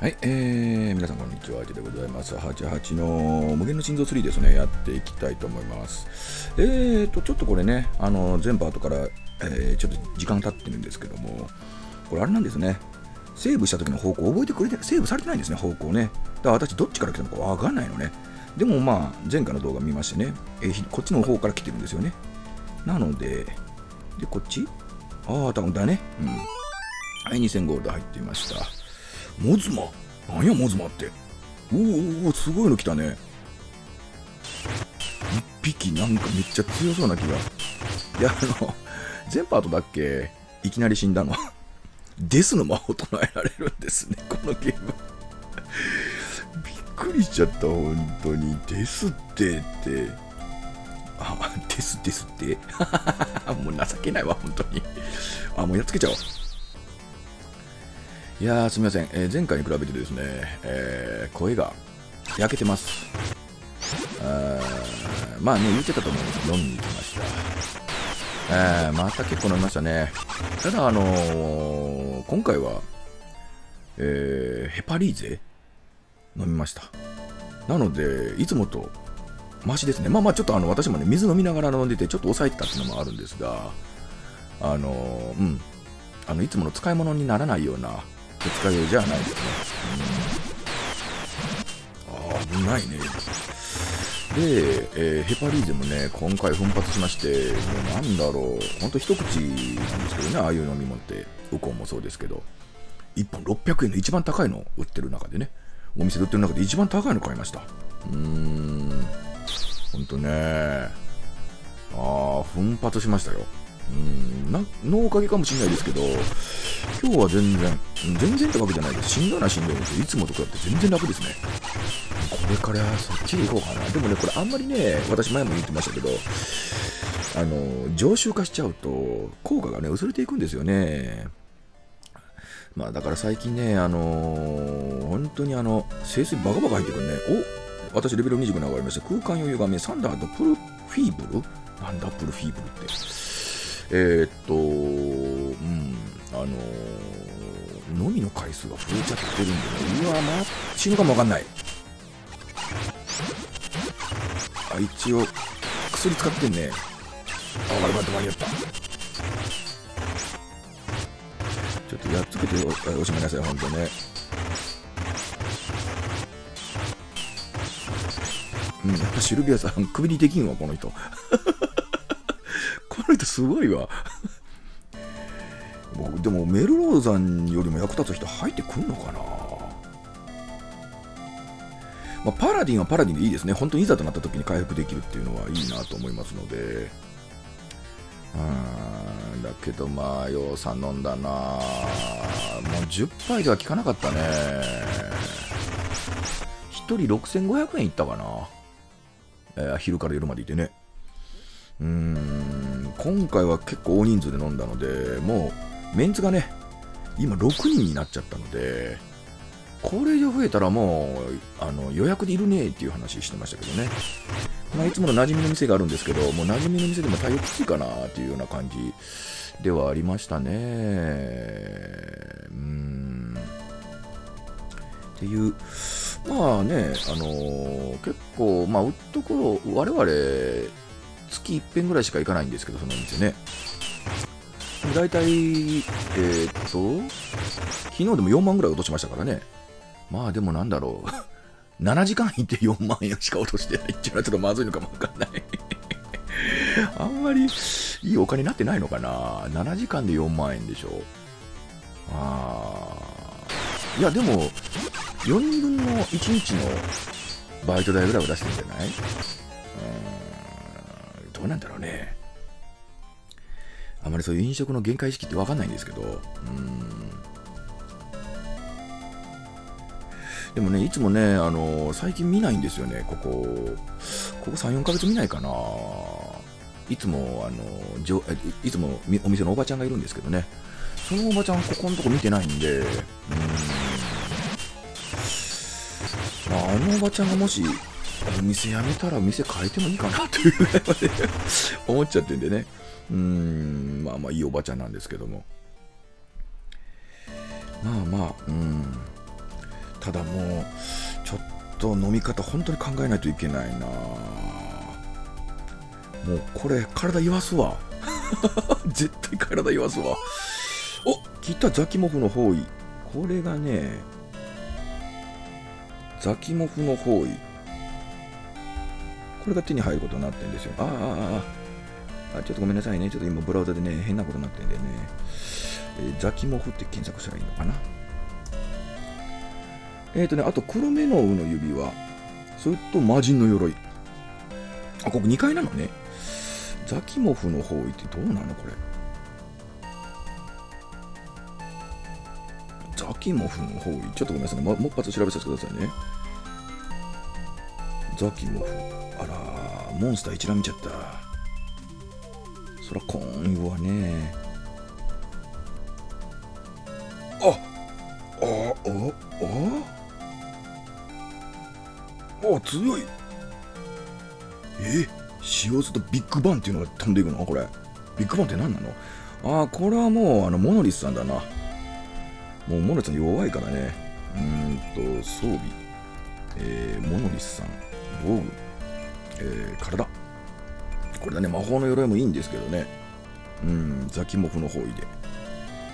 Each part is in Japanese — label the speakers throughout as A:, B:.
A: はい、えー、皆さんこんにちは、アジでございます。88の無限の心臓3ですね、やっていきたいと思います。えーと、ちょっとこれね、あの、全パートから、えーちょっと時間経ってるんですけども、これあれなんですね、セーブした時の方向覚えてくれて、セーブされてないんですね、方向ね。だから私どっちから来たのかわかんないのね。でもまあ、前回の動画見ましてね、えーこっちの方から来てるんですよね。なので、で、こっち？ああ、多分だね。うん。はい、2000ゴールド入っていました。モズマ？なんやモズマって？おーおすごいの来たね。一匹なんかめっちゃ強そうな気が。いや、あの、全パートだっけ？いきなり死んだの。デスの魔法唱えられるんですね、このゲーム。びっくりしちゃった、本当に。デスってって。あ、デスデスって？もう情けないわ、本当に。あ、もうやっつけちゃおう。いやーすみません、えー前回に比べてですね、えー声が焼けてます。あまあね、言ってたと思うんですけど、飲みに行きました。えーまた結構飲みましたね。ただ、あのー今回は、えーヘパリーゼ飲みました。なので、いつもとマシですね。まあまあ、ちょっとあの私もね、水飲みながら飲んでて、ちょっと抑えてたっていうのもあるんですが、あのーうん、あのいつもの使い物にならないような手使いじゃないですね。あ、危ないね。で、えーヘパリーゼもね、今回奮発しまして、もうなんだろう、ほんと一口なんですけどね、ああいう飲み物って、ウコンもそうですけど、1本600円の一番高いの売ってる中でね、お店で売ってる中で一番高いの買いました。うーん、ほんとね、ああ、奮発しましたよ。うんなのおかげかもしれないですけど、今日は全然、全然ってわけじゃないです。しんどいなしんどいです。いつもと比べて全然楽ですね。これからそっちに行こうかな。でもね、これあんまりね、私前も言ってましたけど、あの、常習化しちゃうと、効果がね、薄れていくんですよね。まあだから最近ね、あのー本当にあの、清水バカバカ入ってくるね。お私レベル25に上がりました。空間余裕がめ、サンダードプルフィーブル？なんだプルフィーブルって。えーっと、うん、あのー飲みの回数が増えちゃってるんでね、うわ、まあ、死ぬかもわかんない。あ、一応、薬使ってんね。あ、わかって間に合った。ちょっとやっつけておおしまいなさい、ほんとね。うん、やっぱシルビアさん、首にできんわ、この人。すごいわ。僕でもメルローザンよりも役立つ人入ってくんのかな、まあ、パラディンはパラディンでいいですね。本当にいざとなった時に回復できるっていうのはいいなと思いますので。うん、だけどまあ、ようさん飲んだなもう10杯では効かなかったね。1人6500円いったかな。えー昼から夜までいてね。うん今回は結構大人数で飲んだので、もうメンツがね、今6人になっちゃったので、これ以上増えたらもうあの予約でいるねっていう話してましたけどね。まあ、いつもの馴染みの店があるんですけど、もう馴染みの店でも対応きついかなっていうような感じではありましたね。うん。っていう、まあね、あのー結構、まあ、売っところ、我々、月1遍ぐらいしか行かないんですけど、そのお店ね。大体、えーっと、昨日でも4万ぐらい落としましたからね。まあでもなんだろう。7時間いて4万円しか落としてないっていうのはちょっとまずいのかもわかんない。あんまりいいお金になってないのかな。7時間で4万円でしょ。ああ。いや、でも、4人分の1日のバイト代ぐらいは出してるんじゃない？うん、どうなんだろうね。あまりそういう飲食の限界意識って分かんないんですけど、うん。でもね、いつもね、あの最近見ないんですよね、ここ、ここ3、4ヶ月見ないかな。いつも、あの、じょえいつもお店のおばちゃんがいるんですけどね、そのおばちゃん、ここのとこ見てないんで、うん。ま、あのおばちゃんがもし、お店辞めたら店変えてもいいかな。というぐらいまで思っちゃってんでね。うーん、まあまあいいおばちゃんなんですけども。まあまあ、うん。ただもうちょっと飲み方本当に考えないといけないな。もうこれ体言わすわ。絶対体言わすわ。お来たザキモフの方位。これがねザキモフの方位。これが手に入ることになってるんですよ。あああああちょっとごめんなさいね。ちょっと今ブラウザでね変なことになってるんでね、えー、ザキモフって検索したらいいのかな？えっ、ー、とねあと黒目のウの指輪それと魔人の鎧。あここ2階なのね。ザキモフの方位ってどうなの？これ。ザキモフの方位ちょっとごめんなさいね。もう一発調べさせてくださいね。ザキモフ。あらモンスター一覧見ちゃった。そらこん言わね。ああああ？あ強い。え塩津とビッグバンっていうのが飛んでいくの？これ。ビッグバンって何なの？ああこれはもうあのモノリスさんだな。もうモノリスさん弱いからね。うんと装備。えー、モノリスさん。防具。えー、体。これだね魔法の鎧もいいんですけどね。うんザキモフの方位で。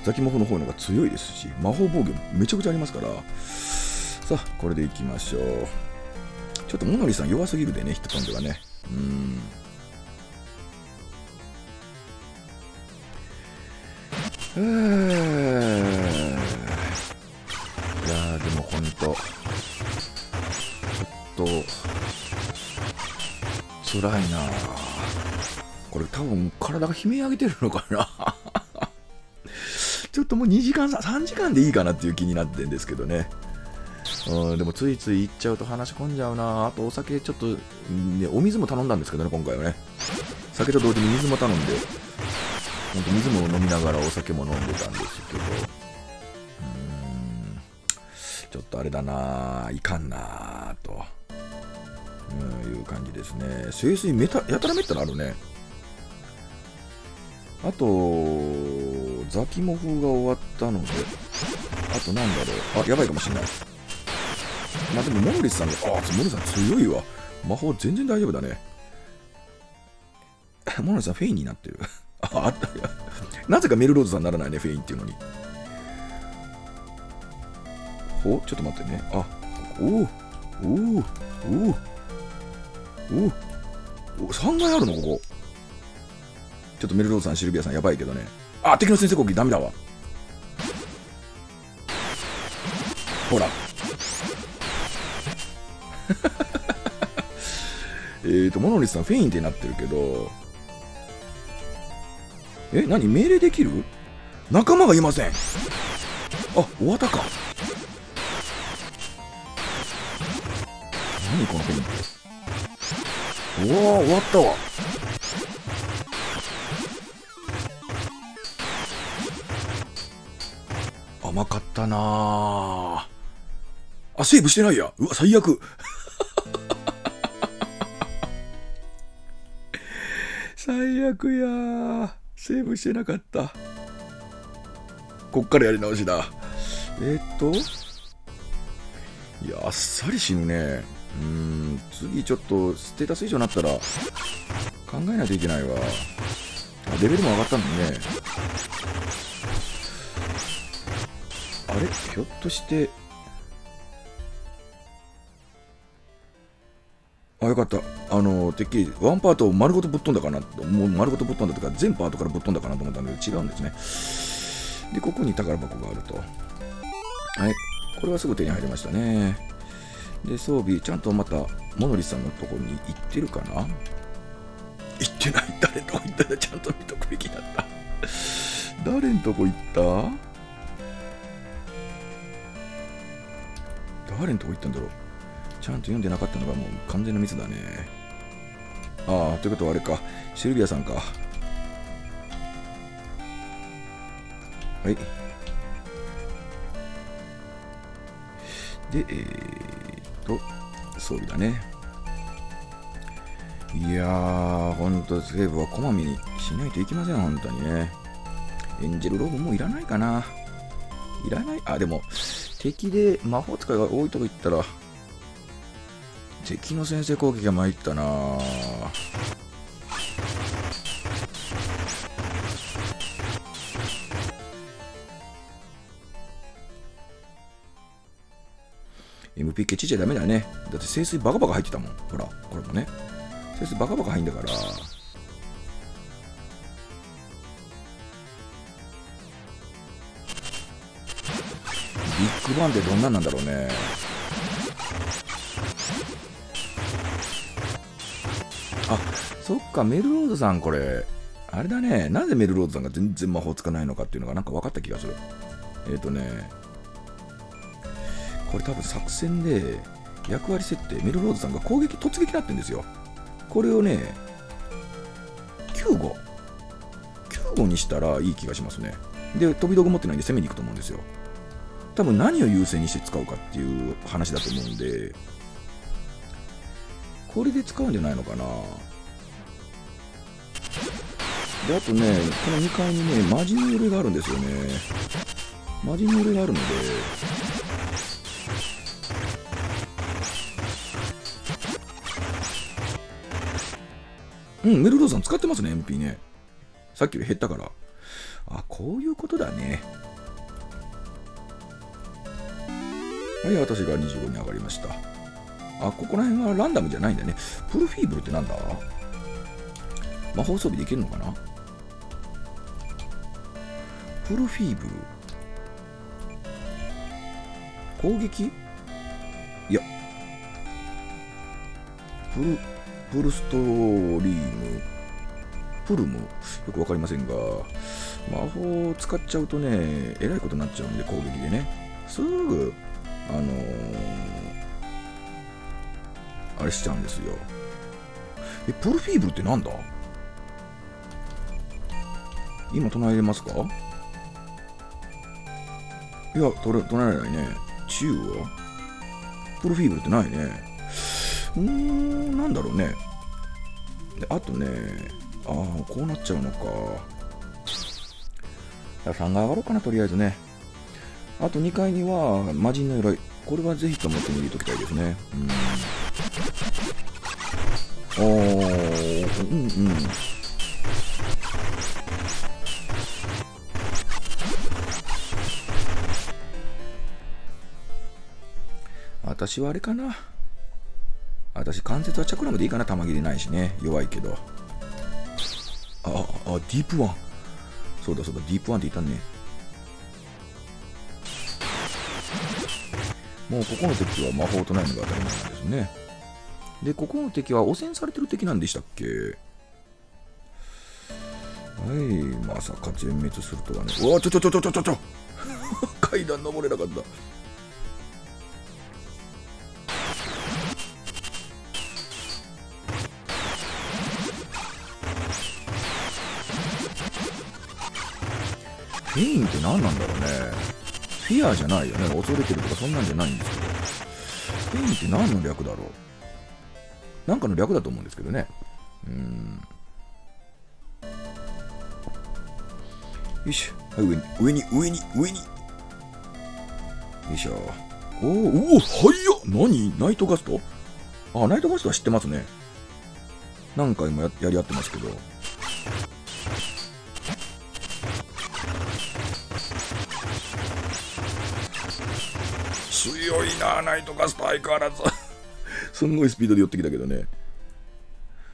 A: ザキモフの方の方が強いですし魔法防御めちゃくちゃありますから。さあこれでいきましょう。ちょっとモノリさん弱すぎるでねヒットポイントがね。うん。いやでもほんと。ちょっと。辛いな。これ多分体が悲鳴上げてるのかな。ちょっともう2時間3時間でいいかなっていう気になってんですけどね。うん、でもついつい行っちゃうと話し込んじゃうな。あとお酒ちょっと、ね、お水も頼んだんですけどね、今回はね。酒と同時に水も頼んで、ほんと水も飲みながらお酒も飲んでたんですけど、うん、ちょっとあれだな。いかんなと、うん、いう感じですね。清水めたやたらめったらあるね。あと、ザキモフが終わったので、あとなんだろう。あ、やばいかもしんない。まあでも、モノリスさんが、あ、モノリスさん強いわ。魔法全然大丈夫だね。モノリスさんフェインになってる。あ、あった。なぜかメルローズさんならないね、フェインっていうのに。お、ちょっと待ってね。あ、おおおおおおお3階あるのここ。ちょっとメルローさん、シルビアさんやばいけどね。あ、敵の先生攻撃ダメだわ。ほら。えっと、モノリスさんフェインってなってるけど、え、何？命令できる？仲間がいません。あ、終わったか。何このフェインって。うわ、終わったわ。甘かったなあ、セーブしてないや。うわ、最悪。最悪やセーブしてなかった。こっからやり直しだ。えー、っと？いや、あっさり死ぬね。うん、次ちょっとステータス以上になったら考えないといけないわ。あ、レベルも上がったのにね。あれ？ひょっとして、あ、よかった。あの、てっきりワンパートを丸ごとぶっ飛んだかなもう丸ごとぶっ飛んだとか、全パートからぶっ飛んだかなと思ったんだけど、違うんですね。で、ここに宝箱があると。はい。これはすぐ手に入りましたね。で、装備、ちゃんとまた、モノリスさんのところに行ってるかな？行ってない。誰のとこ行ったらちゃんと見とくべきだった。誰んとこ行った？誰んとこ行ったんだろう？ちゃんと読んでなかったのがもう完全なミスだね。ああ、ということはあれか。シルビアさんか。はい。で、えー、と、総理だね。いやー、ほんと、セーブはこまめにしないといけません、本当にね。エンジェルローブもいらないかな。いらないあ、でも、敵で魔法使いが多いとこ行ったら敵の先制攻撃が参ったなあ MP ケチじゃダメだね。だって清水バカバカ入ってたもん。ほら、これもね。清水バカバカ入んだから。ビッグバンってどんなんなんだろうね。あ、そっか、メルロードさんこれ、あれだね。なぜメルロードさんが全然魔法使わないのかっていうのがなんか分かった気がする。えっ、ー、とね、これ多分作戦で役割設定、メルロードさんが攻撃、突撃になってるんですよ。これをね、9号。9号にしたらいい気がしますね。で、飛び道具持ってないんで攻めに行くと思うんですよ。多分何を優先にして使うかっていう話だと思うんで、これで使うんじゃないのかな。で、あとね、この2階にね、マジの鎧があるんですよね。マジの鎧があるので、うん、メルローさん使ってますね、MP ね。さっきより減ったから。あ、こういうことだね。はい、私が25に上がりました。あ、ここら辺はランダムじゃないんだね。プルフィーブルってなんだ？魔法装備できるのかな？プルフィーブル。攻撃？いや。プル、プルストリーム。プルム？よくわかりませんが、魔法を使っちゃうとね、えらいことになっちゃうんで、攻撃でね。すぐあのー、あれしちゃうんですよ。え、プロフィーブルってなんだ？今唱えれますか？いや、唱えられないね。中は？プロフィーブルってないね。うん、なんだろうね。で、あとね、ああ、こうなっちゃうのか。3が上がろうかな、とりあえずね。あと2階には魔人の鎧。これはぜひとも手に入れておきたいですね。うん。お、うんうん。私はあれかな。私、関節はチャクラムでいいかな。玉切れないしね。弱いけど。あ、あ、ディープワン。そうだそうだ、ディープワンって言ったね。もうここの敵は魔法とないのが当たり前なんですね。で、ここの敵は汚染されてる敵なんでしたっけ？はい、まさか全滅するとはね。うわ、ちょちょちょちょちょちょ 階段登れなかった。何なんだろうね。フィアじゃないよね。恐れてるとかそんなんじゃないんですけど。スペインって何の略だろうなんかの略だと思うんですけどね。うん。よいしょ。はい、上に、上に、上に、上に。よいしょ。おお、おはや何？ナイトガスト？あ、ナイトガストは知ってますね。何回もややり合ってますけど。強いなナイトガスト相変わらず。すんごいスピードで寄ってきたけどね。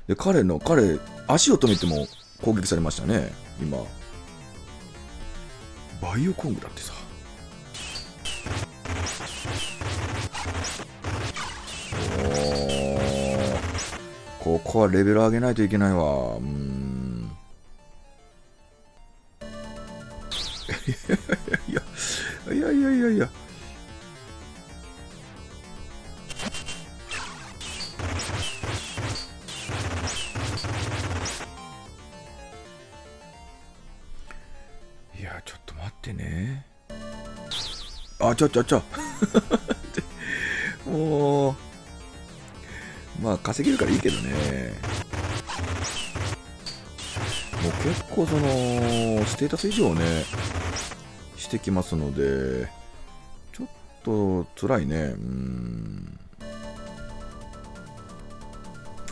A: で彼の彼足を止めても攻撃されましたね今。バイオコングだってさ。おここはレベル上げないといけないわ。うん。いやいやいやいやいやいや。あ、ちょちょちょ。もう、まあ稼げるからいいけどね。もう結構その、ステータス以上ね、してきますので、ちょっと辛いね。うん。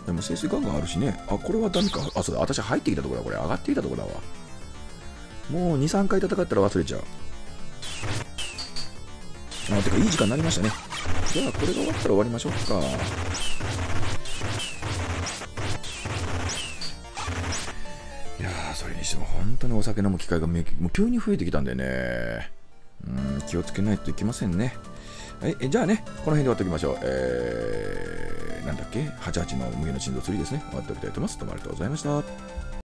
A: でも、静水ガンガンあるしね。あ、これはダメか。あ、そうだ。私入ってきたところだ。これ上がってきたところだわ。もう2、3回戦ったら忘れちゃう。あ、てかいい時間になりましたね。じゃあ、これが終わったら終わりましょうか。いやー、それにしても本当にお酒飲む機会がもう急に増えてきたんでね。うん、気をつけないといけませんね。はい、えじゃあね、この辺で終わっておきましょう。えー、なんだっけ ?88 の無限の心臓3ですね。終わっておきたいと思います。どうもありがとうございました。